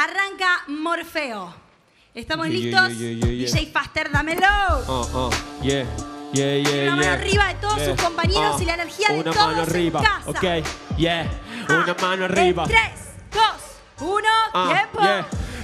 Arranca Morfeo. ¿Estamos Yeah, listos? yeah, yeah. DJ Faster, dámelo. Uh, uh, yeah, yeah, yeah, Una mano arriba de todos sus compañeros Uh, y la energía de Una todos mano en arriba, casa. ok, yeah. Una Ah, mano arriba. En 3, 2, 1, Ah, tiempo.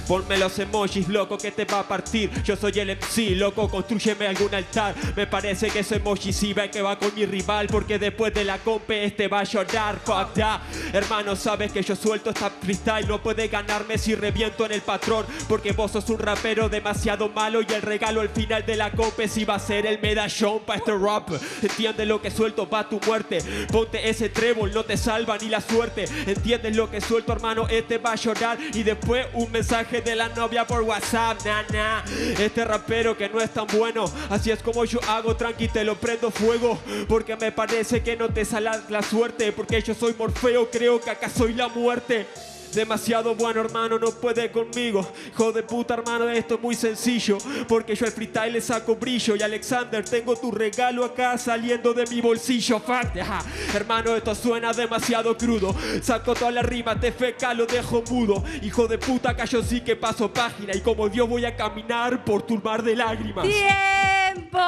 Ponme los emojis, loco, que te va a partir. Yo soy el MC, loco, construyeme algún altar. Me parece que ese emoji sí va que va con mi rival. Porque después de la compe este va a llorar. Fuck that. Hermano, sabes que yo suelto esta freestyle. No puedes ganarme si reviento en el patrón. Porque vos sos un rapero demasiado malo. Y el regalo al final de la compe sí va a ser el medallón para este rap. Entiende lo que suelto, va a tu muerte. Ponte ese trébol, no te salva ni la suerte. Entiendes lo que suelto, hermano, este va a llorar. Y después un mensaje de la novia por WhatsApp, na, na. Este rapero que no es tan bueno. Así es como yo hago, tranqui, te lo prendo fuego. Porque me parece que no te sale la suerte. Porque yo soy Morfeo, creo que acá soy la muerte. Demasiado bueno, hermano, no puede conmigo. Hijo de puta, hermano, esto es muy sencillo. Porque yo al freestyle le saco brillo. Y Alexander, tengo tu regalo acá saliendo de mi bolsillo. Fuck, ajá. Hermano, esto suena demasiado crudo. Saco toda la rima, te feca, lo dejo mudo. Hijo de puta, acá yo sí que paso página. Y como Dios voy a caminar por tu mar de lágrimas. ¡Tiempo!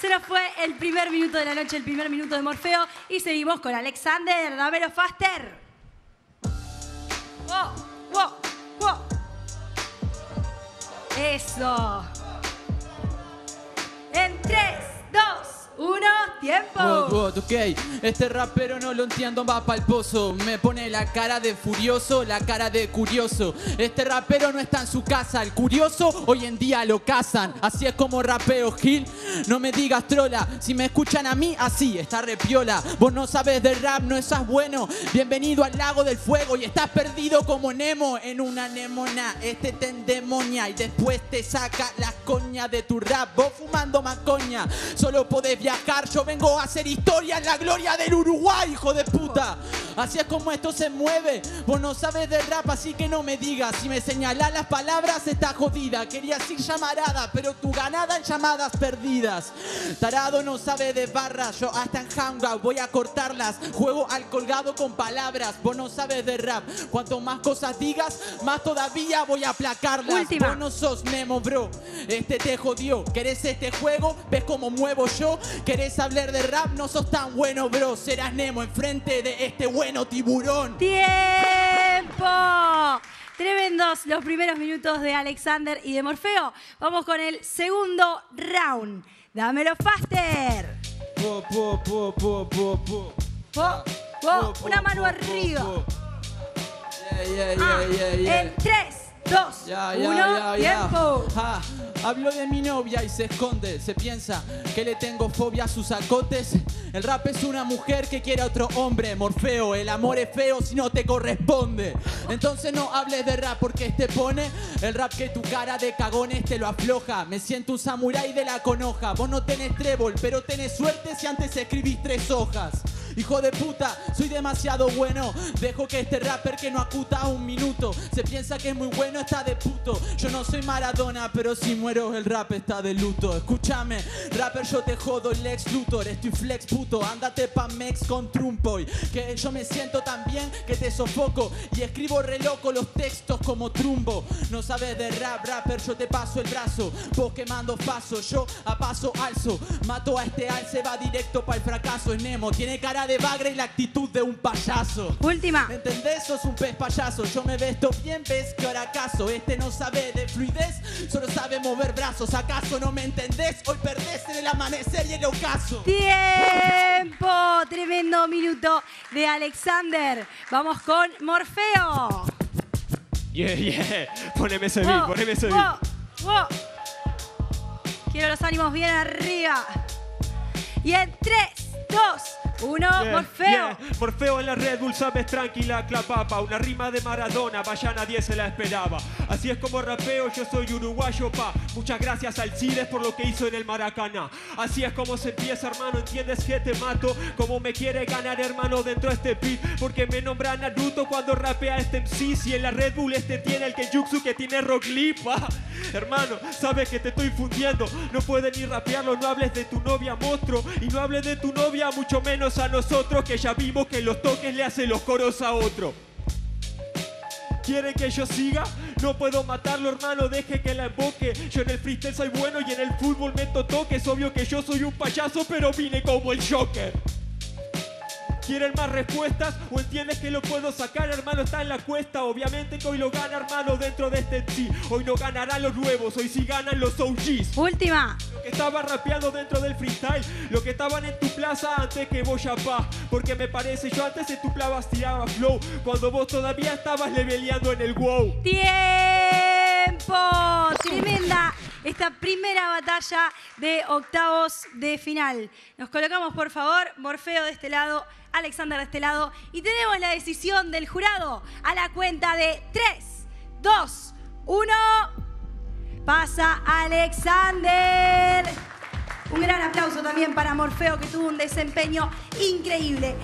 Se nos fue el primer minuto de la noche, el primer minuto de Morfeo. Y seguimos con Alexander. Dámelo, Faster. ¡Wow! ¡Wow! ¡Wow! Eso. En 3, 2, 1, tiempo. What, ok, este rapero no lo entiendo, va pa'l pozo. Me pone la cara de furioso, la cara de curioso. Este rapero no está en su casa, el curioso hoy en día lo cazan. Así es como rapeo Gil. No me digas trola, si me escuchan a mí, así está repiola. Vos no sabes de rap, no estás bueno. Bienvenido al lago del fuego y estás perdido como Nemo en una nemona. Este te endemonia y después te saca la coña de tu rap. Vos fumando más coña, solo podés viajar. Yo vengo a hacer historia en la gloria del Uruguay, hijo de puta. Así es como esto se mueve. Vos no sabes de rap, así que no me digas. Si me señalás las palabras, está jodida. Quería decir llamarada, pero tu ganada en llamadas Tarado no sabe de barras, yo hasta en hangout voy a cortarlas. Juego al colgado con palabras. Vos no sabes de rap. Cuanto más cosas digas, más todavía voy a aplacarlas. Última. Vos no sos Memo, bro. Este te jodió. ¿Querés este juego? ¿Ves cómo muevo yo? ¿Querés hablar de rap? No sos tan bueno, bro. Serás Nemo enfrente de este bueno tiburón. ¡Tiempo! Tremendos los primeros minutos de Alexander y de Morfeo. Vamos con el segundo round. Dámelo, Faster. Po, po, po, po, po, po. Po, po, una mano arriba. Yeah, yeah, Ah, yeah. En 3, 2, Ya, 1, ya, ya, ya. tiempo. Hablo de mi novia y se esconde. Se piensa que le tengo fobia a sus acotes. El rap es una mujer que quiere a otro hombre. Morfeo, el amor es feo si no te corresponde. Entonces no hables de rap porque te pone el rap que tu cara de cagones te lo afloja. Me siento un samurái de la conoja. Vos no tenés trébol, pero tenés suerte si antes escribís tres hojas. Hijo de puta, soy demasiado bueno. Dejo que este rapper que no acuta un minuto se piensa que es muy bueno, está de puto. Yo no soy Maradona, pero si muero el rap está de luto. Escúchame, rapper, yo te jodo el ex Luthor. Estoy flex puto, ándate pa' Mex con Trumpoy. Que yo me siento tan bien que te sofoco y escribo re loco los textos como trumbo. No sabes de rap, rapper, yo te paso el brazo. Vos quemando paso, yo a paso alzo. Mato a este alce, va directo para el fracaso. Es Nemo, tiene cara de bagre y la actitud de un payaso. Última. ¿Me entendés? Sos un pez payaso. Yo me vesto bien, ves que ahora acaso. Este no sabe de fluidez, solo sabe mover brazos. ¿Acaso no me entendés? Hoy perdés en el amanecer y el ocaso. Tiempo. Tremendo minuto de Alexander. Vamos con Morfeo. Yeah, yeah. Poneme ese Wow, beat, poneme ese beat. wow, wow. Quiero los ánimos bien arriba. Y en 3, 2, 1, Yeah, Morfeo. yeah. Morfeo en la Red Bull, sabes, tranquila, clapapa. Una rima de Maradona, vaya, nadie se la esperaba. Así es como rapeo, yo soy uruguayo, pa. Muchas gracias al Cides por lo que hizo en el Maracaná. Así es como se empieza, hermano, entiendes que te mato. Como me quiere ganar, hermano, dentro de este beat. Porque me nombra Naruto cuando rapea este MC. Si en la Red Bull este tiene el Kenjutsu que tiene Rock Lee, pa. Hermano, sabes que te estoy fundiendo. No puedes ni rapearlo, no hables de tu novia monstruo. Y no hables de tu novia, mucho menos a nosotros, que ya vimos que los toques le hacen los coros a otro. ¿Quieren que yo siga? No puedo matarlo, hermano, deje que la emboque. Yo en el freestyle soy bueno y en el fútbol meto toques. Obvio que yo soy un payaso, pero vine como el Joker. ¿Quieren más respuestas o entiendes que lo puedo sacar, hermano? Está en la cuesta. Obviamente que hoy lo gana, hermano, dentro de este sí. Hoy no ganarán los nuevos, hoy sí ganan los OGs. Última. Lo que estaba rapeando dentro del freestyle, lo que estaban en tu plaza antes que vos ya pa. Porque me parece, yo antes en tu plaza tiraba flow, cuando vos todavía estabas leveleando en el wow. ¡Tiempo! Tremenda esta primera batalla de octavos de final. Nos colocamos, por favor, Morfeo de este lado, Alexander de este lado, y tenemos la decisión del jurado a la cuenta de 3, 2, 1. Pasa Alexander. Un gran aplauso también para Morfeo que tuvo un desempeño increíble.